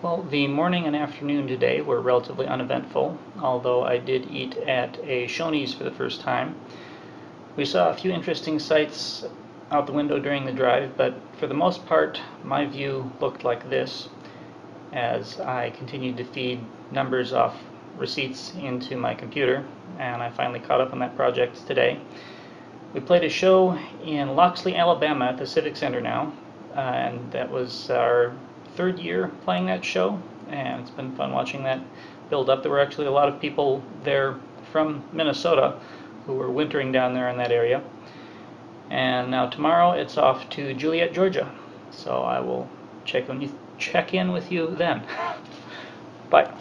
Well, the morning and afternoon today were relatively uneventful, although I did eat at a Shoney's for the first time. We saw a few interesting sights out the window during the drive, but for the most part, my view looked like this as I continued to feed numbers off receipts into my computer, and I finally caught up on that project today. We played a show in Loxley, Alabama at the Civic Center now, uh, and that was our third year playing that show, and it's been fun watching that build up. There were actually a lot of people there from Minnesota who were wintering down there in that area. And now tomorrow it's off to Juliette, Georgia. So I will check on you, check in with you then. Bye.